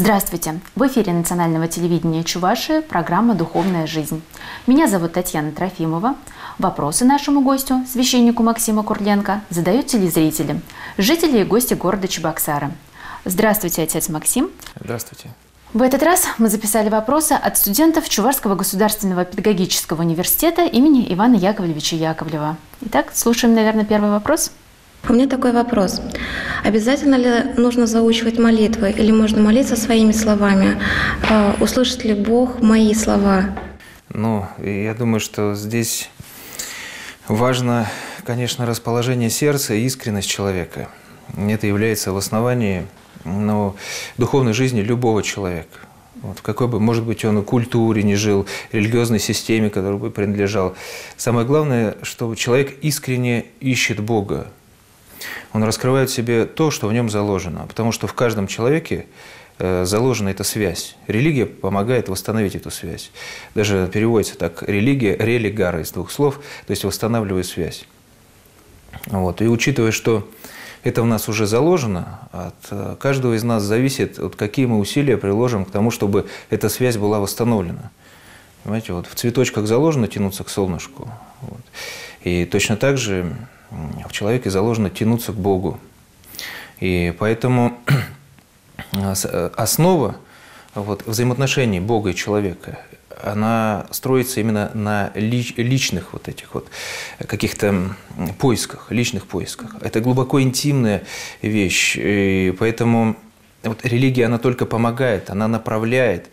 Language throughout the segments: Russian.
Здравствуйте! В эфире национального телевидения Чуваши программа «Духовная жизнь». Меня зовут Татьяна Трофимова. Вопросы нашему гостю, священнику Максиму Курленко, задают телезрители, жители и гости города Чебоксары. Здравствуйте, отец Максим. Здравствуйте. В этот раз мы записали вопросы от студентов Чувашского государственного педагогического университета имени Ивана Яковлевича Яковлева. Итак, слушаем, наверное, первый вопрос – у меня такой вопрос. Обязательно ли нужно заучивать молитвы или можно молиться своими словами? А, услышит ли Бог мои слова? Ну, я думаю, что здесь важно, конечно, расположение сердца и искренность человека. Это является в основании ну, духовной жизни любого человека. Вот, в какой бы, может быть, он и культуре не жил, религиозной системе, которой бы принадлежал. Самое главное, что человек искренне ищет Бога, он раскрывает в себе то, что в нем заложено. Потому что в каждом человеке э, заложена эта связь. Религия помогает восстановить эту связь. Даже переводится так религия, религара из двух слов, то есть восстанавливает связь. Вот. И учитывая, что это в нас уже заложено, от э, каждого из нас зависит, вот какие мы усилия приложим к тому, чтобы эта связь была восстановлена. Понимаете, вот в цветочках заложено тянуться к солнышку. Вот. И точно так же в человеке заложено тянуться к Богу. И поэтому э, основа вот, взаимоотношений Бога и человека, она строится именно на личных вот этих вот каких-то поисках, личных поисках. Это глубоко интимная вещь, и поэтому вот религия, она только помогает, она направляет,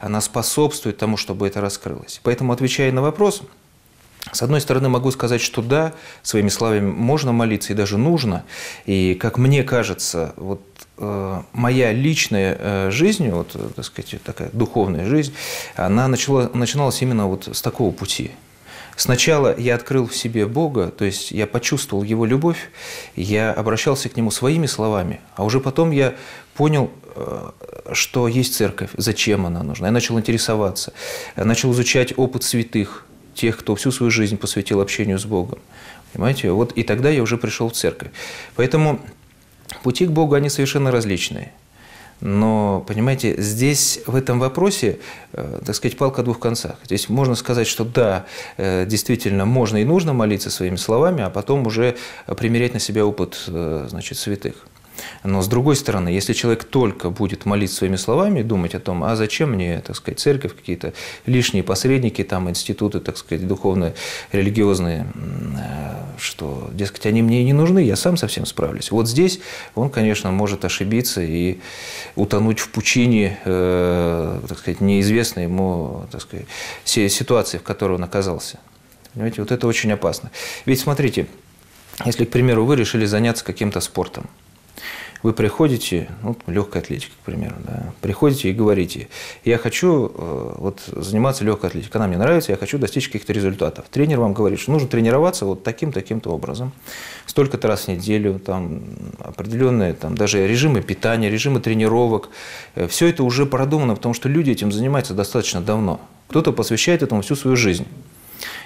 она способствует тому, чтобы это раскрылось. Поэтому, отвечая на вопрос, с одной стороны, могу сказать, что да, своими словами можно молиться и даже нужно. И, как мне кажется, вот э, моя личная э, жизнь, вот, так сказать, такая духовная жизнь, она начала, начиналась именно вот с такого пути. Сначала я открыл в себе Бога, то есть я почувствовал Его любовь, я обращался к Нему своими словами, а уже потом я понял, э, что есть церковь, зачем она нужна. Я начал интересоваться, начал изучать опыт святых, тех, кто всю свою жизнь посвятил общению с Богом. Понимаете? Вот и тогда я уже пришел в церковь. Поэтому пути к Богу, они совершенно различные. Но, понимаете, здесь в этом вопросе, э, так сказать, палка о двух концах. Здесь можно сказать, что да, э, действительно, можно и нужно молиться своими словами, а потом уже примерять на себя опыт, э, значит, святых. Но с другой стороны, если человек только будет молиться своими словами, думать о том, а зачем мне, так сказать, церковь, какие-то лишние посредники, там, институты, так сказать, духовные, религиозные, э, что, дескать, они мне и не нужны, я сам совсем справлюсь. Вот здесь он, конечно, может ошибиться и утонуть в пучине, э, так сказать, неизвестной ему, так сказать, ситуации, в которой он оказался. Понимаете, вот это очень опасно. Ведь смотрите, если, к примеру, вы решили заняться каким-то спортом – вы приходите, ну, легкой атлетикой, к примеру, да, приходите и говорите, я хочу э, вот, заниматься легкой атлетикой, она мне нравится, я хочу достичь каких-то результатов. Тренер вам говорит, что нужно тренироваться вот таким-таким-то образом, столько-то раз в неделю, там, определенные там, даже режимы питания, режимы тренировок, э, все это уже продумано, потому что люди этим занимаются достаточно давно. Кто-то посвящает этому всю свою жизнь.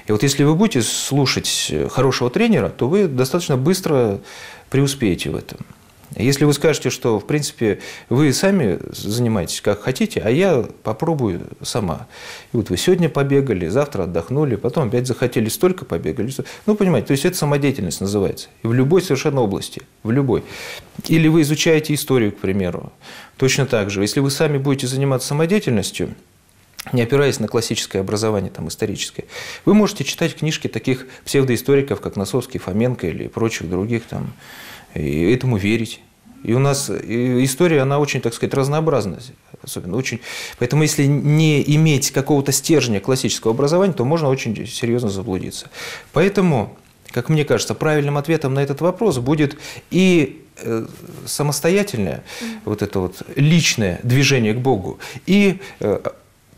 И вот если вы будете слушать хорошего тренера, то вы достаточно быстро преуспеете в этом. Если вы скажете, что, в принципе, вы сами занимаетесь как хотите, а я попробую сама. И вот вы сегодня побегали, завтра отдохнули, потом опять захотели столько побегали. Ну, понимаете, то есть это самодеятельность называется. И в любой совершенно области, в любой. Или вы изучаете историю, к примеру. Точно так же. Если вы сами будете заниматься самодеятельностью, не опираясь на классическое образование там, историческое, вы можете читать книжки таких псевдоисториков, как Носовский, Фоменко или прочих других, там, и этому верить. И у нас история, она очень, так сказать, разнообразная. Особенно очень... Поэтому если не иметь какого-то стержня классического образования, то можно очень серьезно заблудиться. Поэтому, как мне кажется, правильным ответом на этот вопрос будет и э, самостоятельное, вот это вот личное движение к Богу, и э,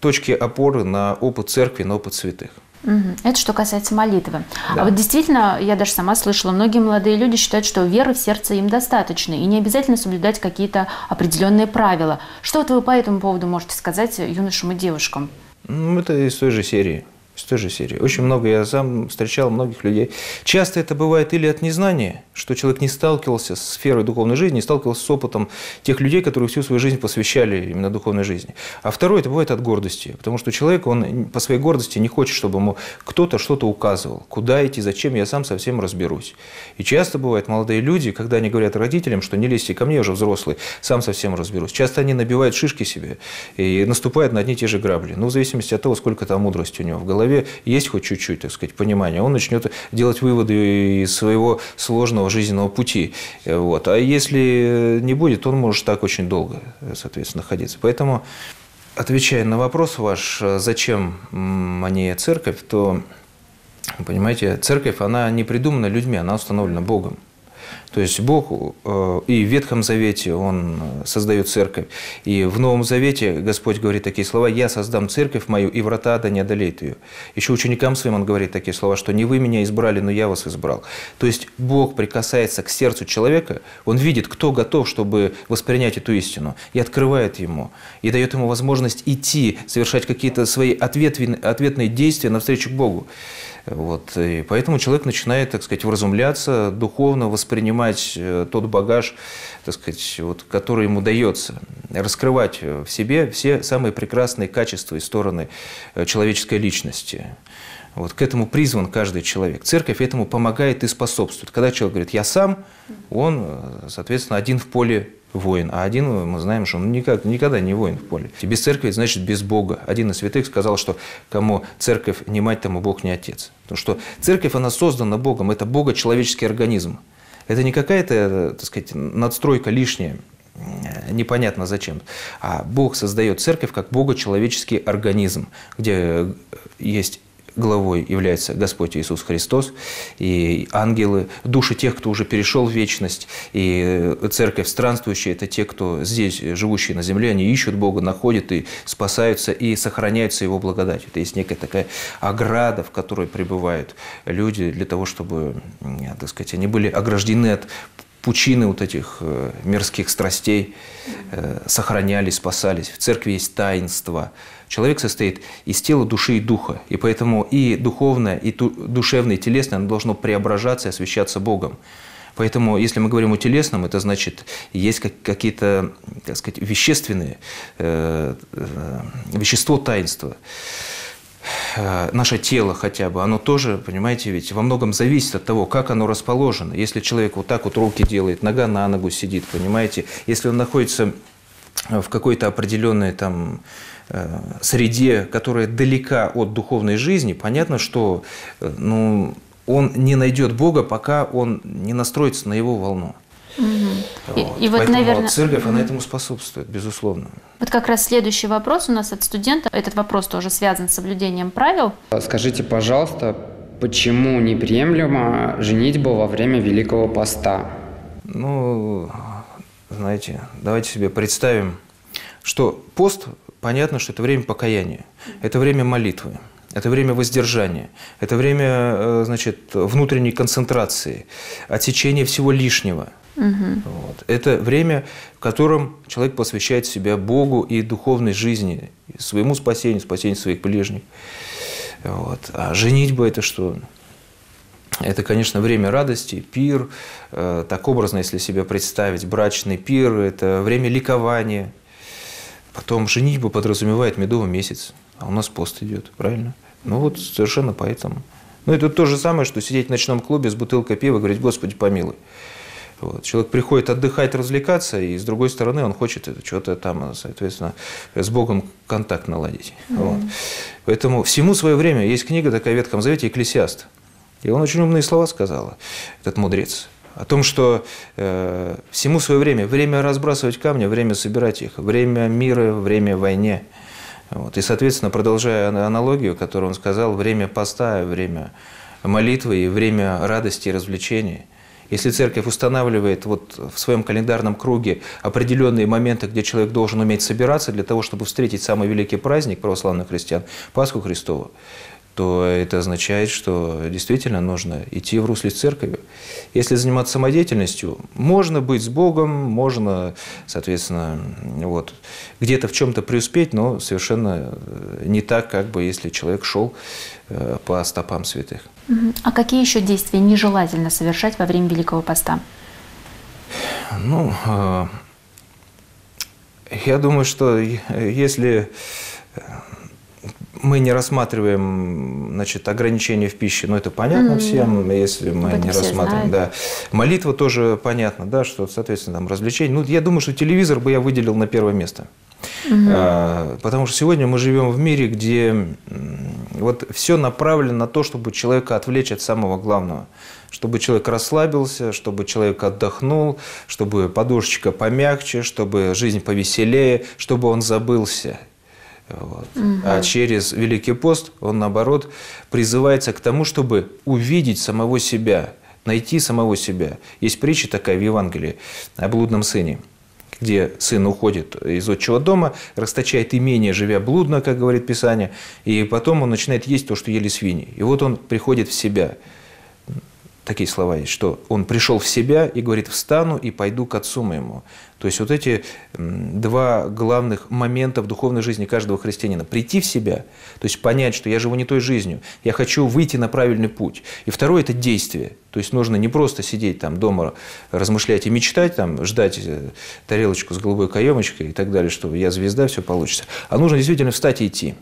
точки опоры на опыт церкви, на опыт святых. Это что касается молитвы. Да. А вот действительно, я даже сама слышала, многие молодые люди считают, что веры в сердце им достаточно, и не обязательно соблюдать какие-то определенные правила. Что вот вы по этому поводу можете сказать юношам и девушкам? Ну, это из той же серии. С той же серии. Очень много, я сам встречал многих людей. Часто это бывает или от незнания, что человек не сталкивался с сферой духовной жизни, не сталкивался с опытом тех людей, которые всю свою жизнь посвящали именно духовной жизни. А второе, это бывает от гордости. Потому что человек, он по своей гордости не хочет, чтобы ему кто-то что-то указывал. Куда идти, зачем, я сам совсем разберусь. И часто бывает молодые люди, когда они говорят родителям, что не лезьте ко мне, я уже взрослый, сам совсем разберусь. Часто они набивают шишки себе и наступают на одни и те же грабли. Ну, в зависимости от того, сколько там мудрости у него в голове есть хоть чуть-чуть, так сказать, понимание, он начнет делать выводы из своего сложного жизненного пути. Вот. А если не будет, он может так очень долго, соответственно, находиться. Поэтому, отвечая на вопрос ваш, зачем мне церковь, то, понимаете, церковь, она не придумана людьми, она установлена Богом. То есть Бог э, и в Ветхом Завете Он создает церковь, и в Новом Завете Господь говорит такие слова «Я создам церковь мою, и врата да не одолеют ее». Еще ученикам своим Он говорит такие слова, что «Не вы меня избрали, но я вас избрал». То есть Бог прикасается к сердцу человека, Он видит, кто готов, чтобы воспринять эту истину, и открывает ему, и дает ему возможность идти, совершать какие-то свои ответные действия навстречу к Богу. Вот. И поэтому человек начинает, так сказать, вразумляться, духовно воспринимать э, тот багаж, так сказать, вот, который ему дается, раскрывать в себе все самые прекрасные качества и стороны э, человеческой личности. Вот, к этому призван каждый человек. Церковь этому помогает и способствует. Когда человек говорит «я сам», он, э, соответственно, один в поле воин, а один мы знаем, что он никак, никогда не воин в поле. И без церкви значит без Бога. Один из святых сказал, что кому церковь не мать, тому Бог не отец. Потому что церковь, она создана Богом, это Бога человеческий организм. Это не какая-то, так сказать, надстройка лишняя, непонятно зачем. А Бог создает церковь как Бога человеческий организм, где есть главой является Господь Иисус Христос, и ангелы, души тех, кто уже перешел в вечность, и церковь странствующая – это те, кто здесь, живущие на земле, они ищут Бога, находят и спасаются, и сохраняются Его благодатью. Это есть некая такая ограда, в которой пребывают люди для того, чтобы, так сказать, они были ограждены от пучины вот этих э, мирских страстей, э, сохранялись, спасались. В церкви есть таинство – Человек состоит из тела, души и духа. И поэтому и духовное, и душевное, и телесное оно должно преображаться и освещаться Богом. Поэтому, если мы говорим о телесном, это значит, есть какие-то, так сказать, вещественные, э, э, вещество таинства. Э, наше тело хотя бы, оно тоже, понимаете, ведь во многом зависит от того, как оно расположено. Если человек вот так вот руки делает, нога на ногу сидит, понимаете, если он находится в какой-то определенной там среде, которая далека от духовной жизни, понятно, что э, ну, он не найдет Бога, пока он не настроится на его волну. Угу. Вот. И, и вот, Поэтому наверное... церковь, она этому способствует, безусловно. Вот как раз следующий вопрос у нас от студента. Этот вопрос тоже связан с соблюдением правил. Скажите, пожалуйста, почему неприемлемо женитьба во время Великого Поста? Ну, знаете, давайте себе представим, что пост понятно, что это время покаяния, это время молитвы, это время воздержания, это время, э, значит, внутренней концентрации, отсечения всего лишнего. Угу. Вот. Это время, в котором человек посвящает себя Богу и духовной жизни, своему спасению, спасению своих ближних. Вот. А женитьба – это что? Это, конечно, время радости, пир, э, так образно, если себе представить, брачный пир, это время ликования, Потом женитьба подразумевает медовый месяц, а у нас пост идет, правильно? Ну вот совершенно поэтому. Ну это то же самое, что сидеть в ночном клубе с бутылкой пива и говорить, Господи, помилуй. Вот. Человек приходит отдыхать, развлекаться, и с другой стороны он хочет что-то там, соответственно, с Богом контакт наладить. Mm-hmm. Вот. Поэтому всему свое время. Есть книга такая в Ветхом Завете «Экклесиаст». И он очень умные слова сказал, этот мудрец о том, что э, всему свое время, время разбрасывать камни, время собирать их, время мира, время войне. Вот. И, соответственно, продолжая аналогию, которую он сказал, время поста, время молитвы и время радости и развлечений. Если церковь устанавливает вот в своем календарном круге определенные моменты, где человек должен уметь собираться для того, чтобы встретить самый великий праздник православных христиан, Пасху Христову, то это означает, что действительно нужно идти в русле церкви. Если заниматься самодеятельностью, можно быть с Богом, можно, соответственно, вот, где-то в чем-то преуспеть, но совершенно не так, как бы если человек шел э, по стопам святых. А какие еще действия нежелательно совершать во время Великого Поста? Ну, э, я думаю, что если мы не рассматриваем значит, ограничения в пище, но это понятно mm-hmm. всем, если мы не рассматриваем. Да. Молитва тоже понятно, да, что, соответственно, там развлечения. Ну, я думаю, что телевизор бы я выделил на первое место. Mm-hmm. Потому что сегодня мы живем в мире, где вот все направлено на то, чтобы человека отвлечь от самого главного чтобы человек расслабился, чтобы человек отдохнул, чтобы подушечка помягче, чтобы жизнь повеселее, чтобы он забылся. Вот. Угу. А через Великий пост он, наоборот, призывается к тому, чтобы увидеть самого себя, найти самого себя. Есть притча такая в Евангелии о блудном сыне где сын уходит из отчего дома, расточает имение, живя блудно, как говорит Писание, и потом он начинает есть то, что ели свиньи. И вот он приходит в себя – такие слова есть, что он пришел в себя и говорит, встану и пойду к отцу моему. То есть вот эти два главных момента в духовной жизни каждого христианина. Прийти в себя, то есть понять, что я живу не той жизнью, я хочу выйти на правильный путь. И второе – это действие. То есть нужно не просто сидеть там дома, размышлять и мечтать, там, ждать э, тарелочку с голубой каемочкой и так далее, что я звезда, все получится. А нужно действительно встать и идти.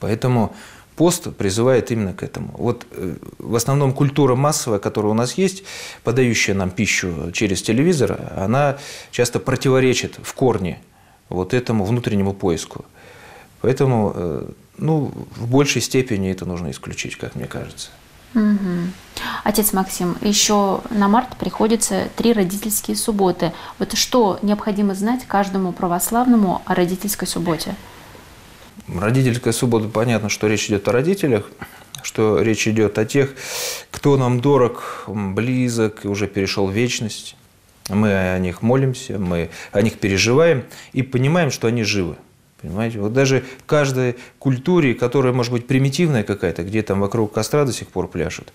Поэтому Пост призывает именно к этому. Вот э, в основном культура массовая, которая у нас есть, подающая нам пищу через телевизор, она часто противоречит в корне вот этому внутреннему поиску. Поэтому э, ну, в большей степени это нужно исключить, как мне кажется. Угу. Отец Максим, еще на март приходится три родительские субботы. Вот что необходимо знать каждому православному о родительской субботе? Родительская суббота, понятно, что речь идет о родителях, что речь идет о тех, кто нам дорог, близок и уже перешел в вечность. Мы о них молимся, мы о них переживаем и понимаем, что они живы. Понимаете? Вот даже в каждой культуре, которая может быть примитивная какая-то, где там вокруг костра до сих пор пляшут,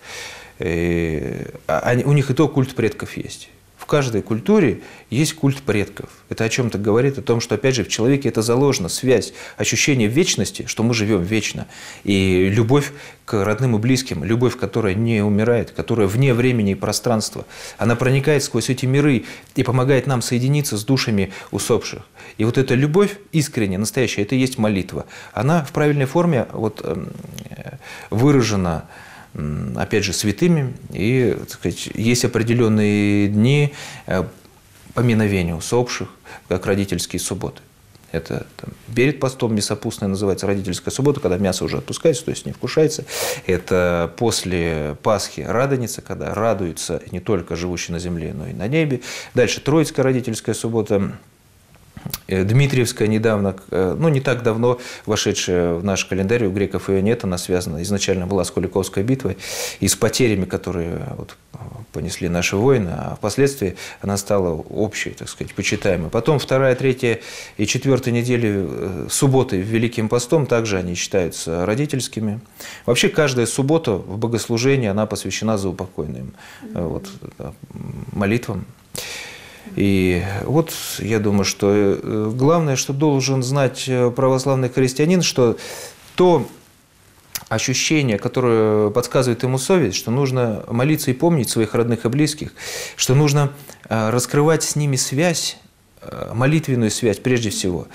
э, они, у них и то культ предков есть каждой культуре есть культ предков. Это о чем-то говорит, о том, что, опять же, в человеке это заложено, связь, ощущение вечности, что мы живем вечно. И любовь к родным и близким, любовь, которая не умирает, которая вне времени и пространства, она проникает сквозь эти миры и помогает нам соединиться с душами усопших. И вот эта любовь искренняя, настоящая, это и есть молитва. Она в правильной форме вот, эм, выражена опять же, святыми. И, сказать, есть определенные дни э, поминовения усопших, как родительские субботы. Это там, перед постом мясопустная называется родительская суббота, когда мясо уже отпускается, то есть не вкушается. Это после Пасхи радоница, когда радуются не только живущие на земле, но и на небе. Дальше Троицкая родительская суббота, Дмитриевская недавно, э, ну не так давно вошедшая в наш календарь, у греков ее нет, она связана, изначально была с Куликовской битвой и с потерями, которые вот понесли наши воины, а впоследствии она стала общей, так сказать, почитаемой. Потом вторая, третья и четвертая недели э, субботы Великим постом также они считаются родительскими. Вообще каждая суббота в богослужении, она посвящена заупокойным вот, молитвам. И вот я думаю, что э, главное, что должен знать э, православный христианин, что то ощущение, которое подсказывает ему совесть, что нужно молиться и помнить своих родных и близких, что нужно э, раскрывать с ними связь, молитвенную связь прежде всего.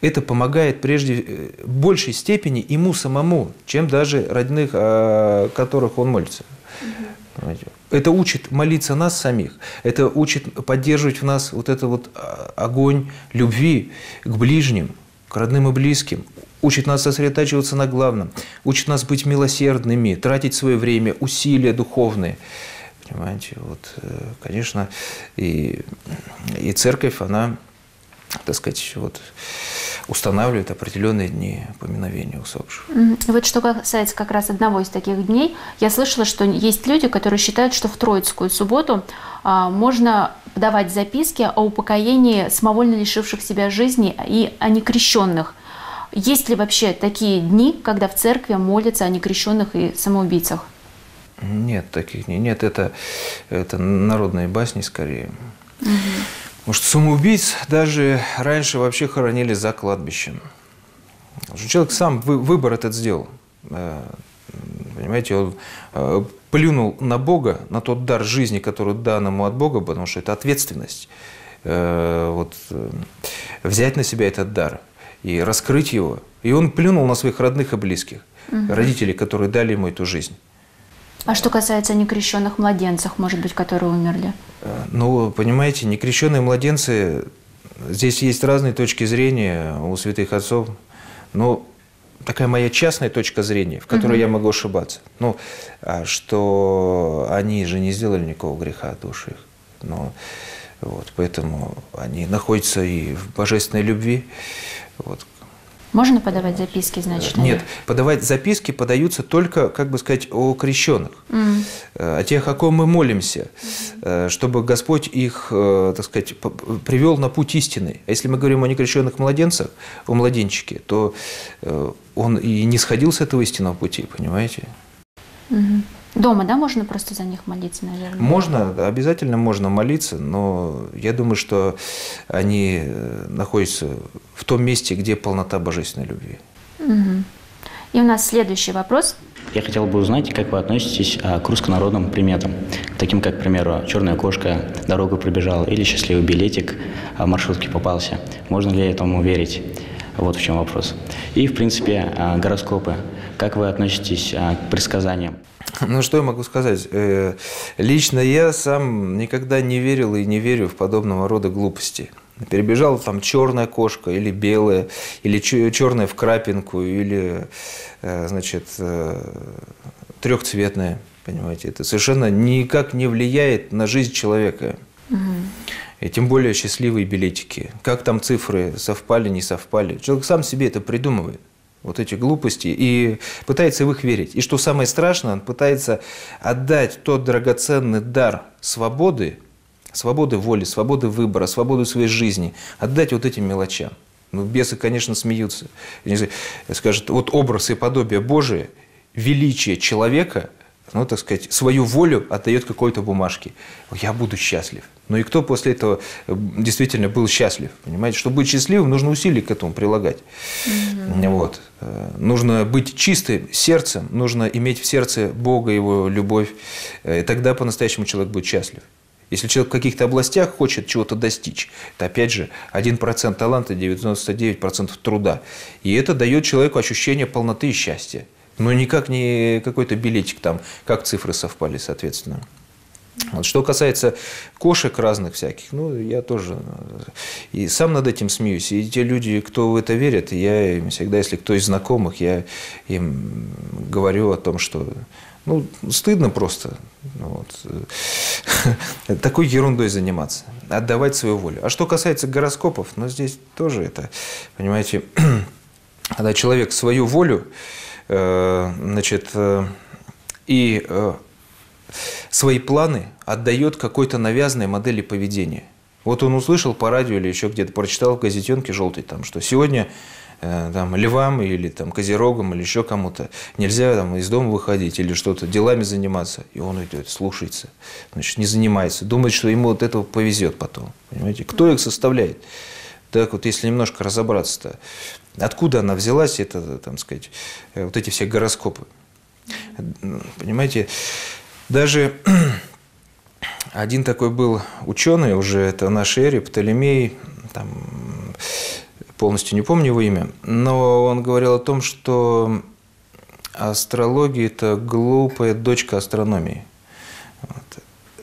Это помогает прежде в большей степени ему самому, чем даже родных, о которых он молится. Это учит молиться нас самих, это учит поддерживать в нас вот это вот а, огонь любви к ближним, к родным и близким, учит нас сосредотачиваться на главном, учит нас быть милосердными, тратить свое время, усилия духовные. Понимаете, вот, э, конечно, и, и церковь, она, так сказать, вот, устанавливает определенные дни поминовения усопших. Вот что касается как раз одного из таких дней, я слышала, что есть люди, которые считают, что в Троицкую субботу а, можно подавать записки о упокоении самовольно лишивших себя жизни и о некрещенных. Есть ли вообще такие дни, когда в церкви молятся о некрещенных и самоубийцах? Нет, таких не. Нет, это, это народные басни скорее. Угу. Потому что самоубийц даже раньше вообще хоронили за кладбищем. Человек сам выбор этот сделал. Э, понимаете, он э, плюнул на Бога, на тот дар жизни, который дан ему от Бога, потому что это ответственность. Э, вот, взять на себя этот дар и раскрыть его. И он плюнул на своих родных и близких, угу. родителей, которые дали ему эту жизнь. А что касается некрещенных младенцев, может быть, которые умерли? Ну, понимаете, некрещенные младенцы, здесь есть разные точки зрения у святых отцов. Но такая моя частная точка зрения, в которой угу. я могу ошибаться. Ну, а что они же не сделали никакого греха души их. Но, вот, поэтому они находятся и в божественной любви. Вот, можно подавать записки, значит? Нет, подавать записки подаются только, как бы сказать, о крещенных, mm. о тех, о ком мы молимся, mm. чтобы Господь их, э, так сказать, привел на путь истины. А если мы говорим о некрещенных младенцах, о младенчике, то он и не сходил с этого истинного пути, понимаете? Mm-hmm. Дома, да, можно просто за них молиться, наверное? Можно, обязательно можно молиться, но я думаю, что они э, находятся в том месте, где полнота божественной любви. Угу. И у нас следующий вопрос. Я хотел бы узнать, как вы относитесь а, к руссконародным приметам, таким как, к примеру, черная кошка, дорогу пробежала или счастливый билетик а, в маршрутке попался. Можно ли этому верить? Вот в чем вопрос. И, в принципе, а, гороскопы. Как вы относитесь к предсказаниям? Ну, что я могу сказать? Э, лично я сам никогда не верил и не верю в подобного рода глупости. Перебежала там черная кошка или белая, или черная в крапинку, или, э, значит, э, трехцветная. Понимаете, это совершенно никак не влияет на жизнь человека. Угу. И тем более счастливые билетики. Как там цифры совпали, не совпали. Человек сам себе это придумывает вот эти глупости, и пытается в их верить. И что самое страшное, он пытается отдать тот драгоценный дар свободы, свободы воли, свободы выбора, свободу своей жизни, отдать вот этим мелочам. Ну, бесы, конечно, смеются. Скажут, вот образ и подобие Божие, величие человека – ну, так сказать, свою волю отдает какой-то бумажке. Я буду счастлив. Ну и кто после этого э, действительно был счастлив? Понимаете, чтобы быть счастливым, нужно усилия к этому прилагать. Угу. Вот. Э, нужно быть чистым сердцем, нужно иметь в сердце Бога, Его любовь. Э, и тогда по-настоящему человек будет счастлив. Если человек в каких-то областях хочет чего-то достичь, это опять же 1% таланта, 99% труда. И это дает человеку ощущение полноты и счастья. Но никак не какой-то билетик там, как цифры совпали, соответственно. Вот. Что касается кошек разных всяких, ну, я тоже и сам над этим смеюсь. И те люди, кто в это верит, я им всегда, если кто из знакомых, я им говорю о том, что ну, стыдно просто ну, вот, такой ерундой заниматься, отдавать свою волю. А что касается гороскопов, ну, здесь тоже это, понимаете, когда человек свою волю Э, значит, э, и э, свои планы отдает какой-то навязанной модели поведения. Вот он услышал по радио или еще где-то прочитал в газетенке желтой, там, что сегодня там, львам или там, козерогам или еще кому-то нельзя там, из дома выходить или что-то, делами заниматься. И он идет, слушается, значит, не занимается, думает, что ему вот этого повезет потом. Понимаете? Кто их составляет? Так вот, если немножко разобраться-то, Откуда она взялась, это, там сказать, э, вот эти все гороскопы. Понимаете, даже один такой был ученый уже, это в эре, Птолемей, там, полностью не помню его имя, но он говорил о том, что астрология – это глупая дочка астрономии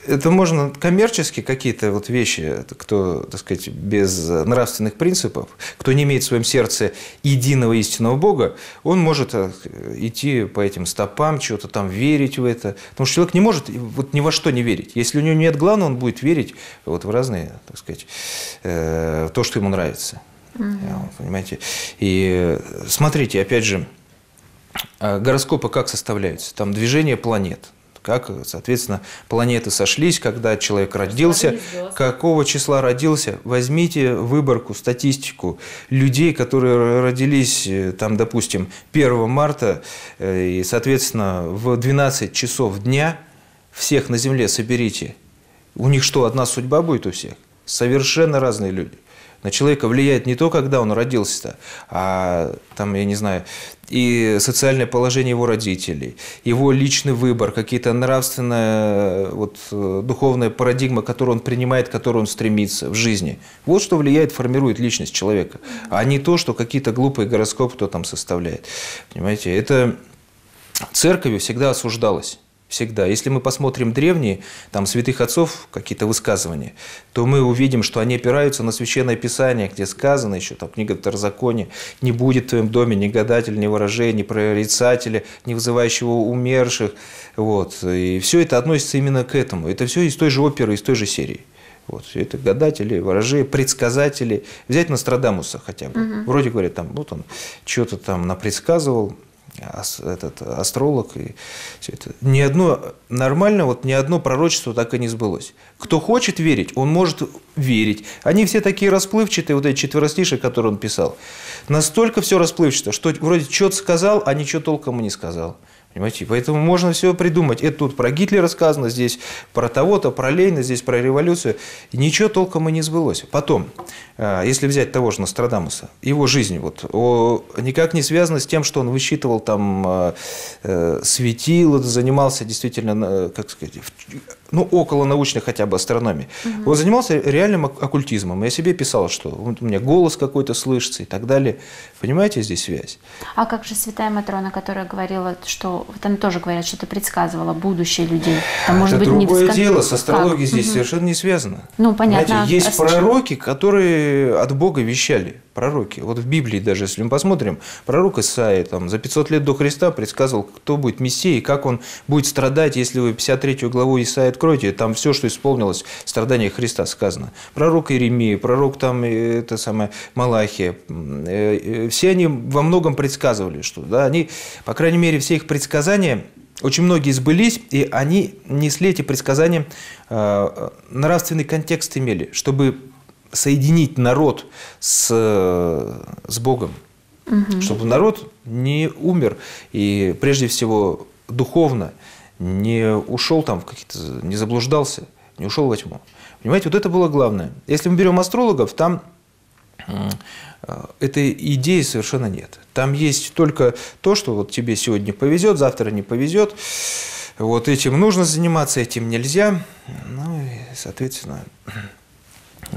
это можно коммерчески какие-то вот вещи, кто, так сказать, без нравственных принципов, кто не имеет в своем сердце единого истинного Бога, он может э, идти по этим стопам, чего-то там верить в это. Потому что человек не может вот ни во что не верить. Если у него нет главного, он будет верить вот в разные, так сказать, э, то, что ему нравится. Угу. Понимаете? И смотрите, опять же, э, гороскопы как составляются? Там движение планет – как, соответственно, планеты сошлись, когда человек родился, какого числа родился. Возьмите выборку, статистику людей, которые родились, э, там, допустим, 1 марта, э, и, соответственно, в 12 часов дня всех на Земле соберите. У них что, одна судьба будет у всех? Совершенно разные люди. На человека влияет не то, когда он родился, а там, я не знаю, и социальное положение его родителей, его личный выбор, какие-то нравственные, вот, духовная парадигма, которую он принимает, к которой он стремится в жизни. Вот что влияет, формирует личность человека, а не то, что какие-то глупые гороскопы кто там составляет. Понимаете, это церковью всегда осуждалось. Всегда. Если мы посмотрим древние, там, святых отцов, какие-то высказывания, то мы увидим, что они опираются на Священное Писание, где сказано еще, там, книга Второзакония, «Не будет в твоем доме ни гадателя, ни ворожея, ни прорицателя, ни вызывающего умерших». Вот. И все это относится именно к этому. Это все из той же оперы, из той же серии. Вот, все это гадатели, ворожи, предсказатели. Взять Нострадамуса хотя бы. Угу. Вроде говорят, там, вот он что-то там напредсказывал, этот астролог и все это. Ни одно нормально, вот ни одно пророчество так и не сбылось. Кто хочет верить, он может верить. Они все такие расплывчатые, вот эти четверостишие, которые он писал. Настолько все расплывчато, что вроде что-то сказал, а ничего толком и не сказал. Понимаете? Поэтому можно все придумать. Это тут про Гитлера сказано, здесь про того-то, про Ленина, здесь про революцию. И ничего толком и не сбылось. Потом, а, если взять того же Нострадамуса, его жизнь вот, никак не связана с тем, что он высчитывал там а, э, светил, занимался действительно, как сказать, ну, около научной хотя бы астрономии. Угу. Он занимался реальным оккультизмом. Я себе писал, что у меня голос какой-то слышится и так далее. Понимаете здесь связь? А как же святая Матрона, которая говорила, что вот она тоже говорят, что ты предсказывала будущее людей. Там, может Это быть, другое дело, с астрологией как? здесь угу. совершенно не связано. Ну, понятно. Знаете, есть а пророки, которые от Бога вещали пророки. Вот в Библии даже, если мы посмотрим, пророк Исаия там, за 500 лет до Христа предсказывал, кто будет Мессией, как он будет страдать, если вы 53 главу Исаия откроете, там все, что исполнилось, страдания Христа сказано. Пророк Иеремия, пророк там, э, это самое, Малахия, э, э, все они во многом предсказывали, что, да, они, по крайней мере, все их предсказания очень многие сбылись, и они несли эти предсказания, нравственный контекст имели, чтобы соединить народ с, с Богом, угу. чтобы народ не умер и прежде всего духовно не ушел там в какие-то, не заблуждался, не ушел во тьму. Понимаете, вот это было главное. Если мы берем астрологов, там э, этой идеи совершенно нет. Там есть только то, что вот тебе сегодня повезет, завтра не повезет. Вот этим нужно заниматься, этим нельзя. Ну и, соответственно,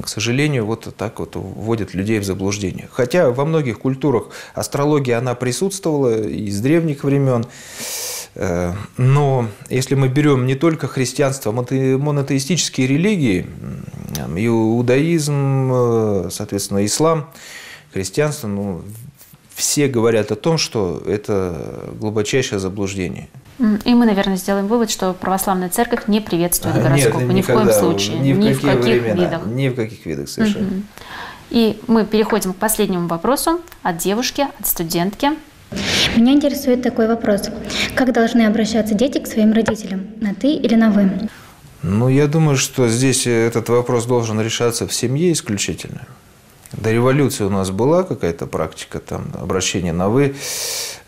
к сожалению, вот так вот вводят людей в заблуждение. Хотя во многих культурах астрология, она присутствовала из древних времен. Э, но если мы берем не только христианство, монотеистические религии, иудаизм, э, соответственно, ислам, христианство, ну, все говорят о том, что это глубочайшее заблуждение. И мы, наверное, сделаем вывод, что православная церковь не приветствует гороскопы Нет, ни никогда, в коем случае, ни в, ни в каких времена, видах. Ни в каких видах совершенно. Угу. И мы переходим к последнему вопросу от девушки, от студентки. Меня интересует такой вопрос. Как должны обращаться дети к своим родителям? На «ты» или на «вы»? Ну, я думаю, что здесь этот вопрос должен решаться в семье исключительно. До революции у нас была какая-то практика там, обращения на «вы»,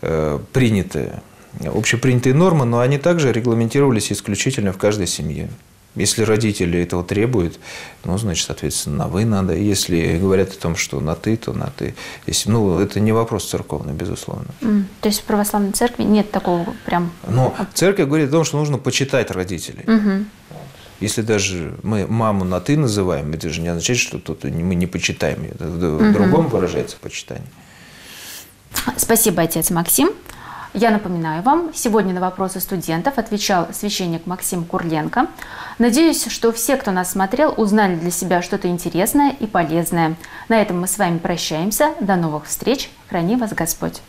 э, принятая общепринятые нормы, но они также регламентировались исключительно в каждой семье. Если родители этого требуют, ну, значит, соответственно, на «вы» надо. Если говорят о том, что на «ты», то на «ты». Если, ну, это не вопрос церковный, безусловно. Mm. То есть в православной церкви нет такого прям… Но церковь говорит о том, что нужно почитать родителей. Угу. Если даже мы маму на «ты» называем, это же не означает, что тут мы не почитаем ее. В угу. другом выражается почитание. Спасибо, отец Максим. Я напоминаю вам, сегодня на вопросы студентов отвечал священник Максим Курленко. Надеюсь, что все, кто нас смотрел, узнали для себя что-то интересное и полезное. На этом мы с вами прощаемся. До новых встреч. Храни вас Господь.